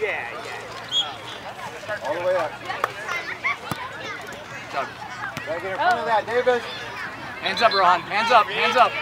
Yeah, yeah. All the way up. Doug. Gotta get in front of that, Davis. Hands up, Rohan. Hands up. Hands up.